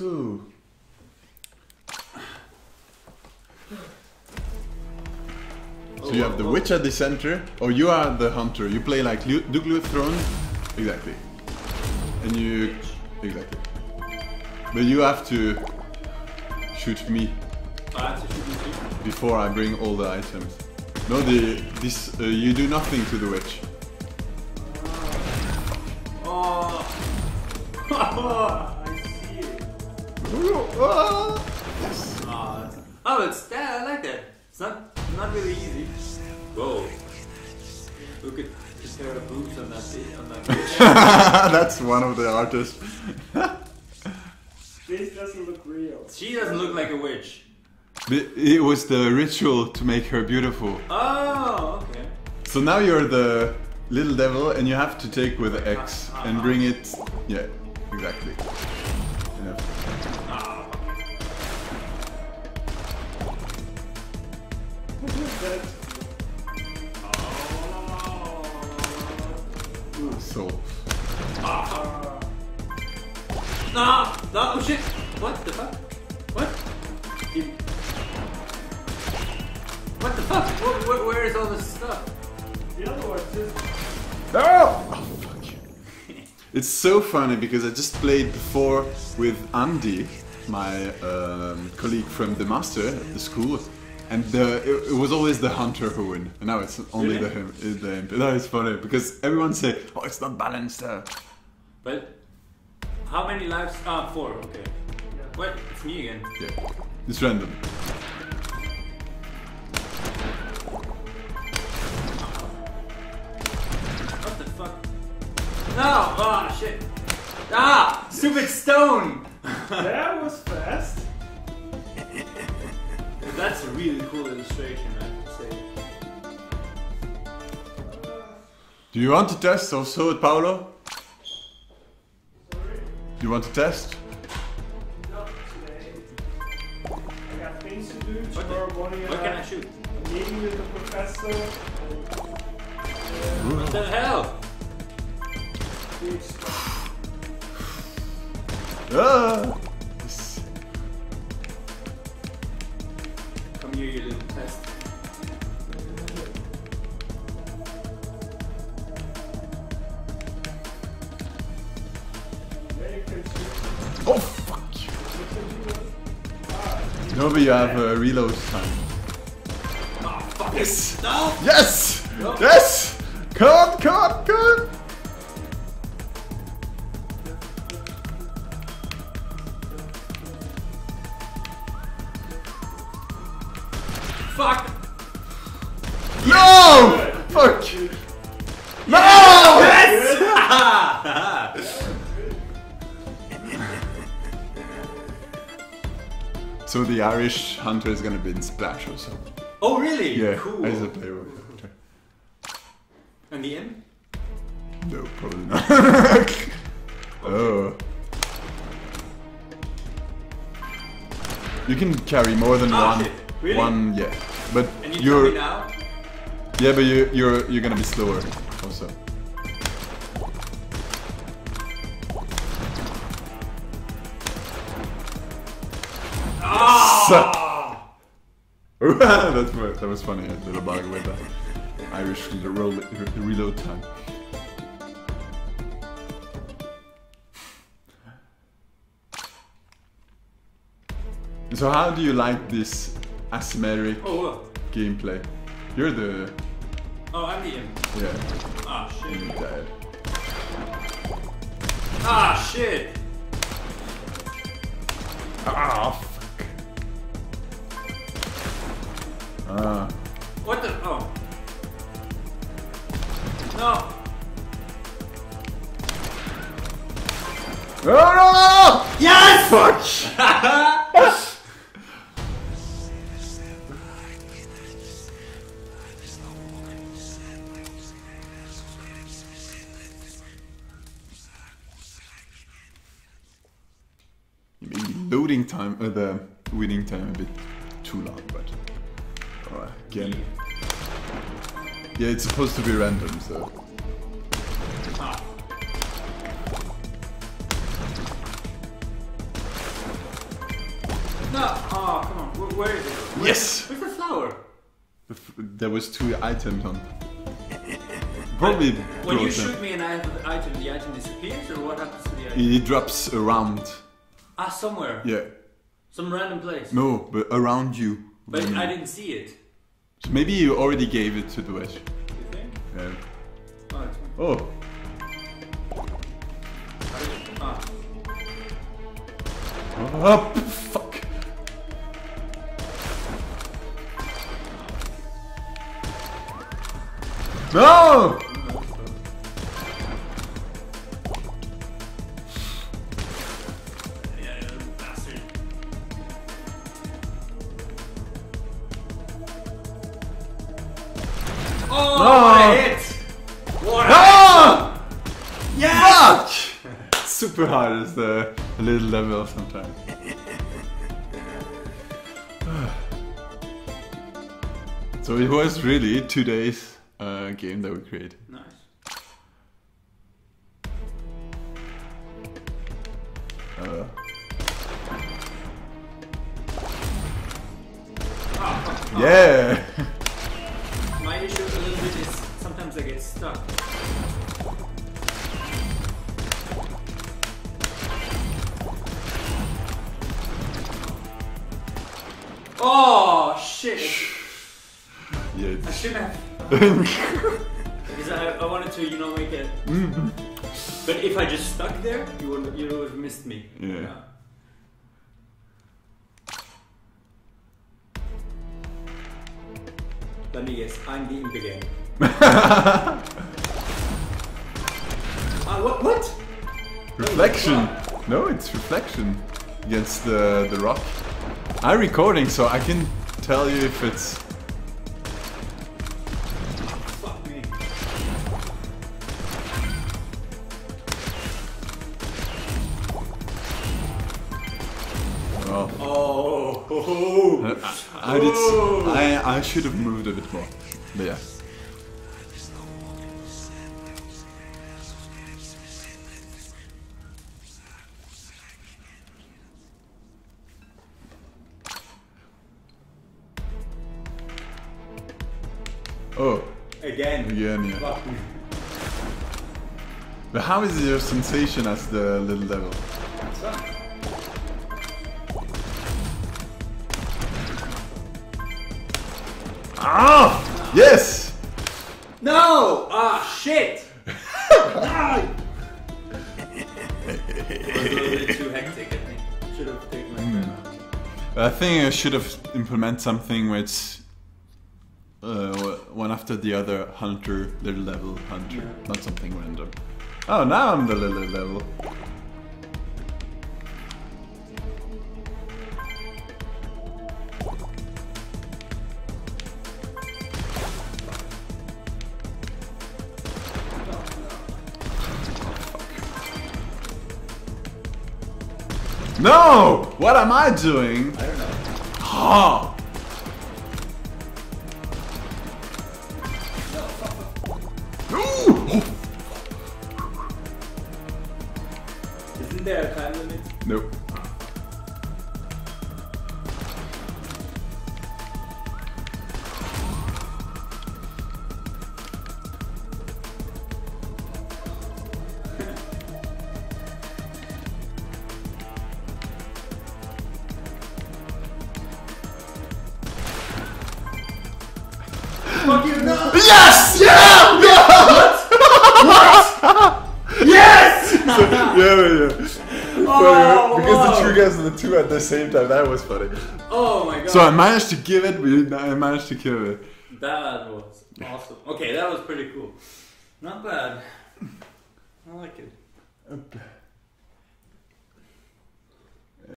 So. So you have the witch at the center, or you are the hunter. You play like Douglas Throne, exactly, and you exactly. But you have to shoot me it's a shooting suit. before I bring all the items. No, the this uh, you do nothing to the witch. Oh. I see it. Ah! Ah, oh, it's that. I like that. It's not not really easy. Whoa. Look at the pair of boobs on that bit- on that bitch. That's one of the artists. This doesn't look real. she doesn't look like a witch. It was the ritual to make her beautiful. Oh, okay. So now you're the little devil, and you have to take with the X and bring it. Yeah, exactly. Enough. Ah, That- So no, no, oh shit. What the fuck? What? What the fuck? Where, where, where is all this stuff? the other one just Oh, fuck. It's so funny because I just played before with Andy, my um, colleague from the master at the school, and the, it, it was always the hunter who win, and now it's only Really? the him. The imp. That is funny because everyone say, "Oh, it's not balanced." Uh. But how many lives? Ah, four. Okay. What? It's me again. Yeah, it's random. What the fuck? No! Ah, shit! Ah! Stupid stone! that was fast. That's a really cool illustration, I have to say. Do you want to test also, Paolo? Sorry, Do you want to test? not today. I got things to do tomorrow morning. what can I shoot? meeting with the professor. Uh, What the hell? Ah! Oh fuck! You can do it. No, but you have a reload time. Oh, fuck Yes. No! Yes! No. Yes! Come on, come on, come on! Fuck! No! Fuck! No! So the Irish hunter is gonna be in Splash also. Oh, really? Yeah, Cool. as a player. And the imp? No, probably not. oh. You can carry more than Ah, one. shit. Really? One, yeah. But And you you're now? yeah, but you you're you're gonna be slower also. Ah! What, that was funny. A little bug with the Irish roll, reload time. So how do you like this asymmetric Oh, gameplay? You're the Oh, I'm the imp. yeah Ah, shit. you dad. Ah, shit! Ah Ah. What the? Oh. No! No no no! Yes! Fuck! Loading time, uh, the winning time a bit too long, but again, yeah, it's supposed to be random, so Ah. No! Oh, come on. Where, where is it? Where's Yes! Where's the flower? The f- There was two items on. Probably When you them. shoot me and I have the item, the item disappears, or what happens to the item? It drops around. Ah, somewhere. Yeah. Some random place. No, but around you. But I didn't see it. So maybe you already gave it to the think? Yeah. Oh. Oh, fuck. No! Fuck! Super hard is the little level sometimes. so it was really two days uh, game that we created. Nice. Uh, Ah, yeah! My issue a little bit is sometimes I get stuck. Oh shit! yeah. I should have because I, I wanted to, you know, make it. But if I just stuck there, you would you would have missed me. Yeah. Let me guess. I'm the imp again. Ah, what? What? reflection! No, it's reflection against the, the rock. I'm recording so I can tell you if it's. Fuck me. Well, Oh. I, I did. I, I should have moved a bit more. But yeah. Oh, Again. again, yeah. But how is your sensation as the little devil? Ah! Yes! No! Ah, shit! It was a little bit too hectic, I think. Should have taken my time. I think I should have implemented something it's uh, one after the other hunter, little level hunter, not something random. Oh, now I'm the little level. No! What am I doing? I don't know. Ah! There a time limit? Nope. Fuck you, no! Yes! Yes! Yeah, yeah. Oh, because wow. the two guys are the two at the same time. That was funny. Oh my god. So I managed to give it. We, I managed to kill it. That was awesome. Okay, that was pretty cool. Not bad. I like it.